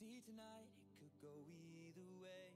See tonight, it could go either way.